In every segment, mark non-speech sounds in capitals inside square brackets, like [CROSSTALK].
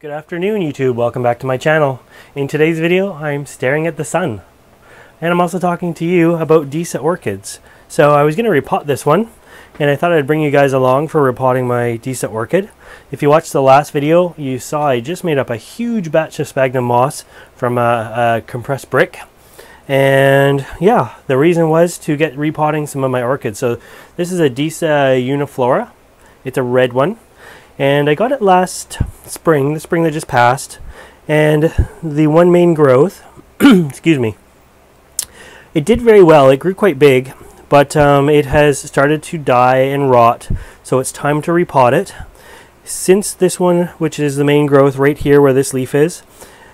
Good afternoon YouTube, welcome back to my channel. In today's video I'm staring at the sun. And I'm also talking to you about Disa orchids. So I was going to repot this one and I thought I'd bring you guys along for repotting my Disa orchid. If you watched the last video you saw I just made up a huge batch of sphagnum moss from a, a compressed brick. And yeah, the reason was to get repotting some of my orchids. So this is a Disa uniflora. It's a red one and I got it last spring, the spring that just passed, and the one main growth, [CLEARS THROAT] excuse me, it did very well. It grew quite big, but um, it has started to die and rot, so it's time to repot it. Since this one, which is the main growth right here where this leaf is,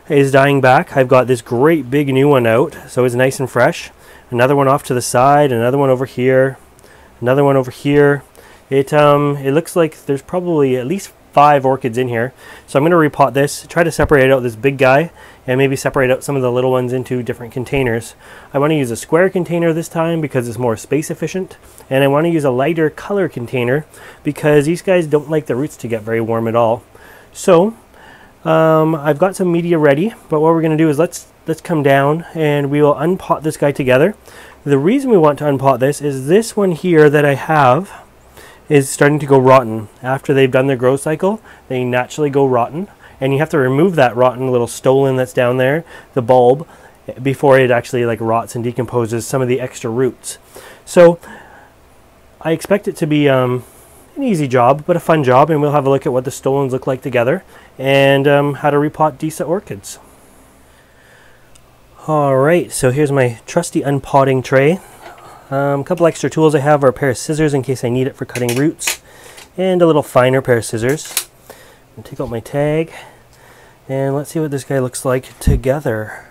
is dying back, I've got this great big new one out, so it's nice and fresh. Another one off to the side, another one over here, another one over here. It um it looks like there's probably at least five orchids in here. So I'm going to repot this, try to separate out this big guy, and maybe separate out some of the little ones into different containers. I want to use a square container this time because it's more space efficient, and I want to use a lighter color container because these guys don't like the roots to get very warm at all. So um, I've got some media ready, but what we're going to do is let's let's come down and we will unpot this guy together. The reason we want to unpot this is this one here that I have is starting to go rotten. After they've done their growth cycle, they naturally go rotten. And you have to remove that rotten little stolon that's down there, the bulb, before it actually like rots and decomposes some of the extra roots. So I expect it to be um, an easy job, but a fun job, and we'll have a look at what the stolons look like together and um, how to repot Disa orchids. Alright, so here's my trusty unpotting tray. Um, a couple extra tools I have are a pair of scissors in case I need it for cutting roots, and a little finer pair of scissors. I'll take out my tag, and let's see what this guy looks like together.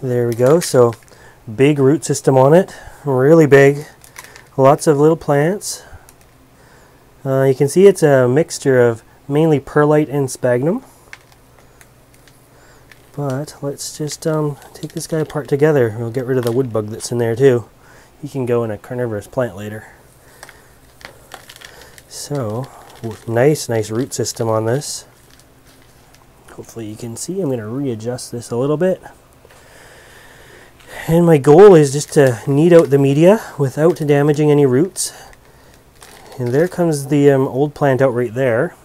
There we go, so big root system on it, really big, lots of little plants. Uh, you can see it's a mixture of mainly perlite and sphagnum. But let's just um, take this guy apart together. We'll get rid of the wood bug that's in there too. He can go in a carnivorous plant later. So, nice, nice root system on this. Hopefully you can see. I'm going to readjust this a little bit. And my goal is just to knead out the media without damaging any roots. And there comes the um, old plant out right there.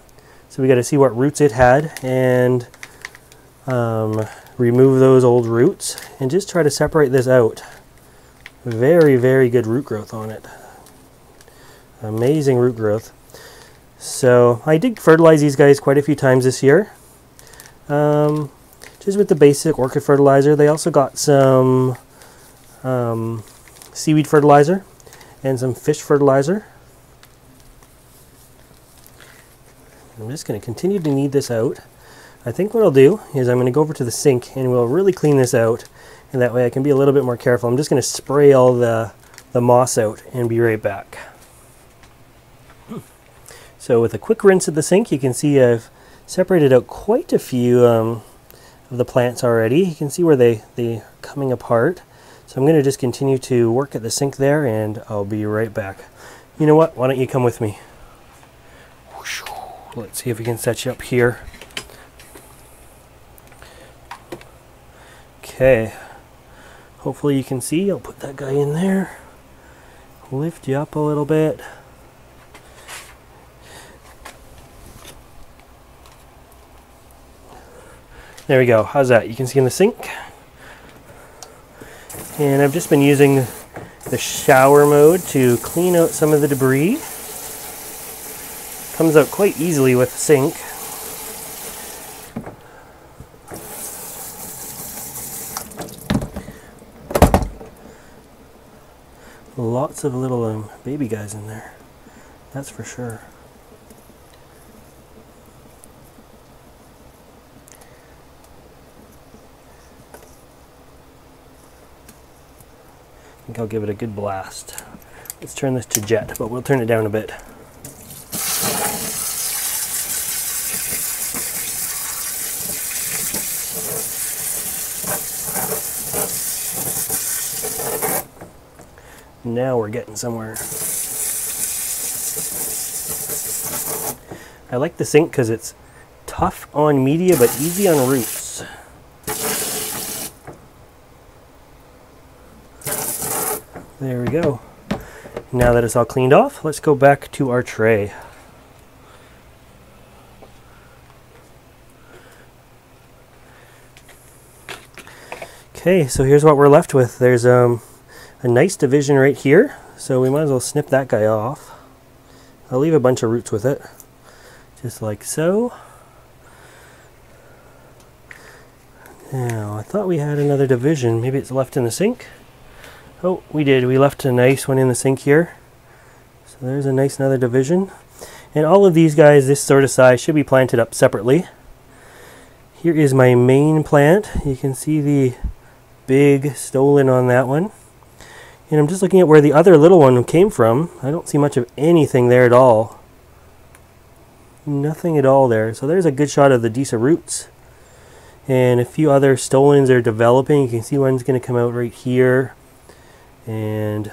So we got to see what roots it had and um, remove those old roots and just try to separate this out. Very, very good root growth on it. Amazing root growth. So I did fertilize these guys quite a few times this year. Um, just with the basic orchid fertilizer. They also got some um, seaweed fertilizer and some fish fertilizer. I'm just going to continue to knead this out. I think what I'll do is I'm going to go over to the sink and we'll really clean this out and that way I can be a little bit more careful. I'm just going to spray all the, the moss out and be right back. So with a quick rinse of the sink you can see I've separated out quite a few um, of the plants already. You can see where they, they are coming apart. So I'm going to just continue to work at the sink there and I'll be right back. You know what? Why don't you come with me? Let's see if we can set you up here. Okay. Hopefully you can see. I'll put that guy in there. Lift you up a little bit. There we go. How's that? You can see in the sink. And I've just been using the shower mode to clean out some of the debris. Comes out quite easily with the sink. Lots of little um, baby guys in there. That's for sure. I think I'll give it a good blast. Let's turn this to jet, but we'll turn it down a bit. Now we're getting somewhere. I like the sink because it's tough on media but easy on roots. There we go. Now that it's all cleaned off, let's go back to our tray. Okay, so here's what we're left with. There's um, a nice division right here, so we might as well snip that guy off. I'll leave a bunch of roots with it, just like so. Now, I thought we had another division. Maybe it's left in the sink. Oh, we did. We left a nice one in the sink here. So there's a nice another division. And all of these guys, this sort of size, should be planted up separately. Here is my main plant. You can see the big stolon on that one. And I'm just looking at where the other little one came from. I don't see much of anything there at all. Nothing at all there. So there's a good shot of the Disa roots. And a few other stolons are developing. You can see one's going to come out right here. And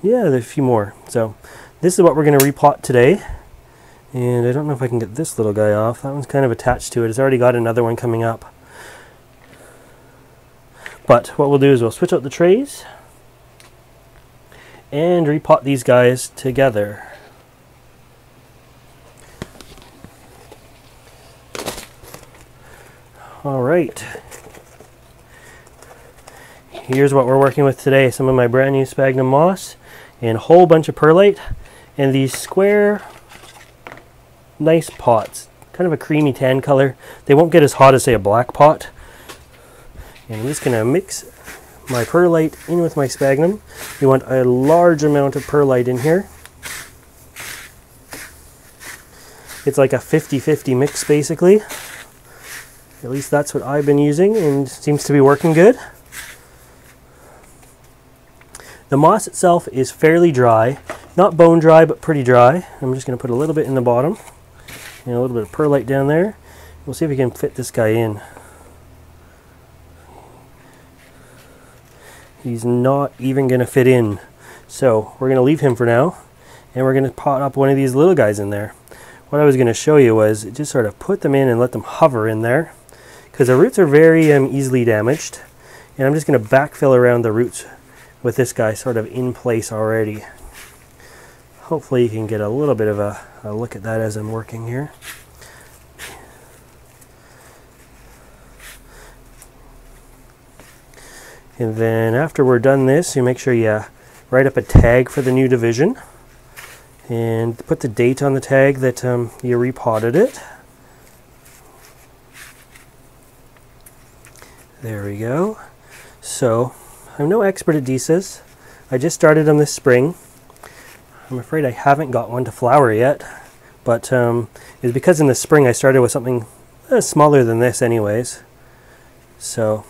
yeah, there's a few more. So this is what we're going to repot today. And I don't know if I can get this little guy off. That one's kind of attached to it. It's already got another one coming up. But what we'll do is we'll switch out the trays and repot these guys together. All right. Here's what we're working with today. Some of my brand new sphagnum moss and a whole bunch of perlite and these square nice pots. Kind of a creamy tan color. They won't get as hot as say a black pot. And I'm just to mix my perlite in with my sphagnum. You want a large amount of perlite in here. It's like a 50-50 mix basically. At least that's what I've been using and seems to be working good. The moss itself is fairly dry. Not bone dry, but pretty dry. I'm just going to put a little bit in the bottom and a little bit of perlite down there. We'll see if we can fit this guy in. He's not even going to fit in. So we're going to leave him for now. And we're going to pot up one of these little guys in there. What I was going to show you was just sort of put them in and let them hover in there. Because the roots are very um, easily damaged. And I'm just going to backfill around the roots with this guy sort of in place already. Hopefully you can get a little bit of a, a look at that as I'm working here. And then after we're done this, you make sure you write up a tag for the new division and put the date on the tag that um, you repotted it. There we go. So, I'm no expert at Disas. I just started them this spring. I'm afraid I haven't got one to flower yet, but um, it's because in the spring I started with something uh, smaller than this anyways. So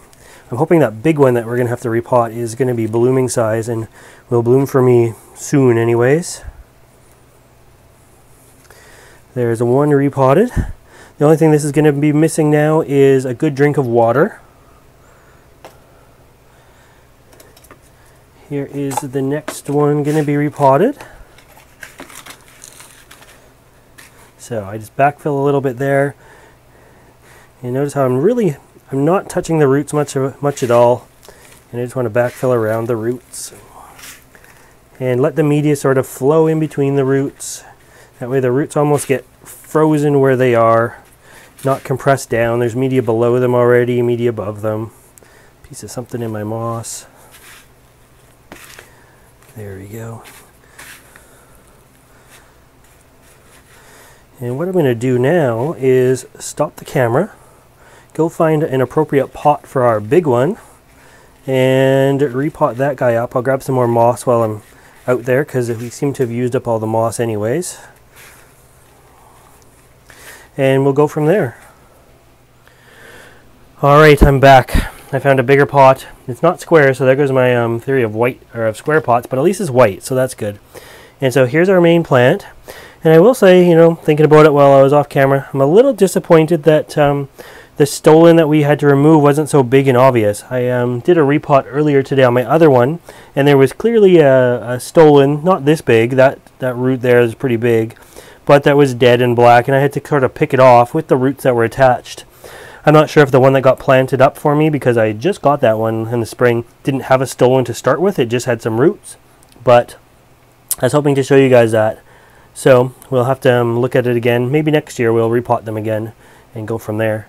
I'm hoping that big one that we're going to have to repot is going to be blooming size and will bloom for me soon anyways. There's one repotted. The only thing this is going to be missing now is a good drink of water. Here is the next one going to be repotted. So I just backfill a little bit there. And notice how I'm really I'm not touching the roots much, much at all. And I just want to backfill around the roots. And let the media sort of flow in between the roots. That way the roots almost get frozen where they are. Not compressed down. There's media below them already, media above them. Piece of something in my moss. There we go. And what I'm going to do now is stop the camera go find an appropriate pot for our big one and repot that guy up. I'll grab some more moss while I'm out there because we seem to have used up all the moss anyways. And we'll go from there. Alright, I'm back. I found a bigger pot. It's not square, so there goes my um, theory of white or of square pots, but at least it's white, so that's good. And so here's our main plant. And I will say, you know, thinking about it while I was off camera, I'm a little disappointed that um, the stolon that we had to remove wasn't so big and obvious. I um, did a repot earlier today on my other one, and there was clearly a, a stolon, not this big, that, that root there is pretty big, but that was dead and black and I had to sort of pick it off with the roots that were attached. I'm not sure if the one that got planted up for me because I just got that one in the spring didn't have a stolon to start with, it just had some roots. But I was hoping to show you guys that. So we'll have to um, look at it again. Maybe next year we'll repot them again and go from there.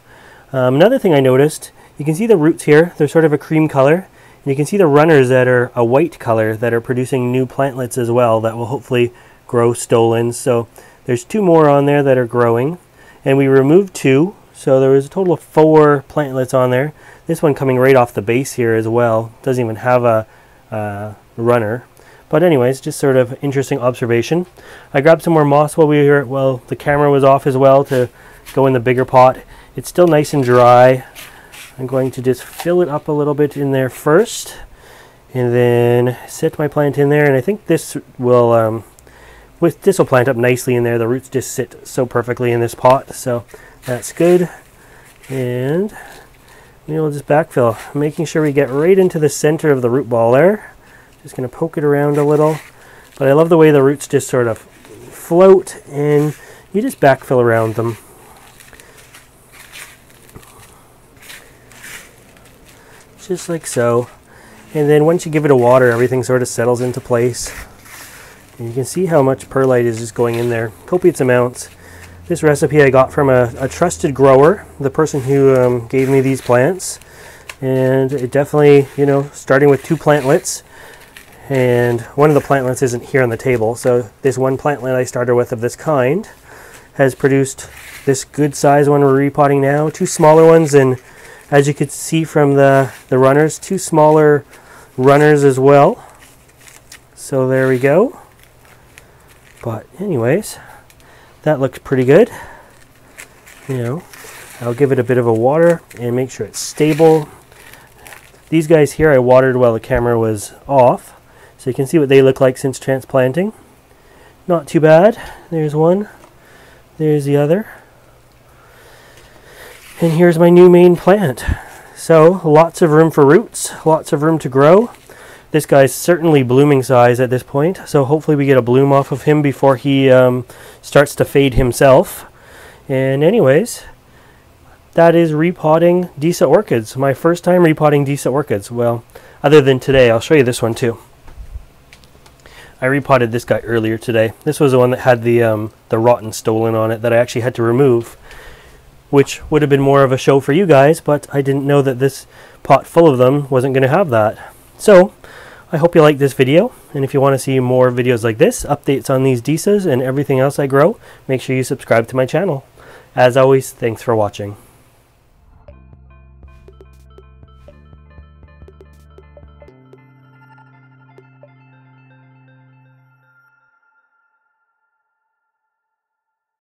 Um, another thing I noticed, you can see the roots here. They're sort of a cream color. And you can see the runners that are a white color that are producing new plantlets as well that will hopefully grow stolons. So there's two more on there that are growing. And we removed two. So there was a total of four plantlets on there. This one coming right off the base here as well. Doesn't even have a uh, runner. But anyways, just sort of interesting observation. I grabbed some more moss while we were, well, the camera was off as well to go in the bigger pot. It's still nice and dry. I'm going to just fill it up a little bit in there first and then set my plant in there. And I think this will, um, with this will plant up nicely in there. The roots just sit so perfectly in this pot. So that's good. And we'll just backfill, making sure we get right into the center of the root ball there. Just going to poke it around a little. But I love the way the roots just sort of float and you just backfill around them. Just like so. And then once you give it a water, everything sort of settles into place. And you can see how much perlite is just going in there. Copious amounts. This recipe I got from a, a trusted grower, the person who um, gave me these plants. And it definitely, you know, starting with two plantlets, and one of the plantlets isn't here on the table so this one plantlet I started with of this kind has produced this good size one we're repotting now two smaller ones and as you could see from the the runners two smaller runners as well so there we go but anyways that looks pretty good you know I'll give it a bit of a water and make sure it's stable these guys here I watered while the camera was off so you can see what they look like since transplanting. Not too bad. There's one. There's the other. And here's my new main plant. So lots of room for roots, lots of room to grow. This guy's certainly blooming size at this point, so hopefully we get a bloom off of him before he um, starts to fade himself. And anyways, that is repotting Disa orchids. My first time repotting Disa orchids. Well, other than today, I'll show you this one too. I repotted this guy earlier today. This was the one that had the um, the rotten stolon on it that I actually had to remove, which would have been more of a show for you guys, but I didn't know that this pot full of them wasn't going to have that. So, I hope you like this video, and if you want to see more videos like this, updates on these Disas and everything else I grow, make sure you subscribe to my channel. As always, thanks for watching.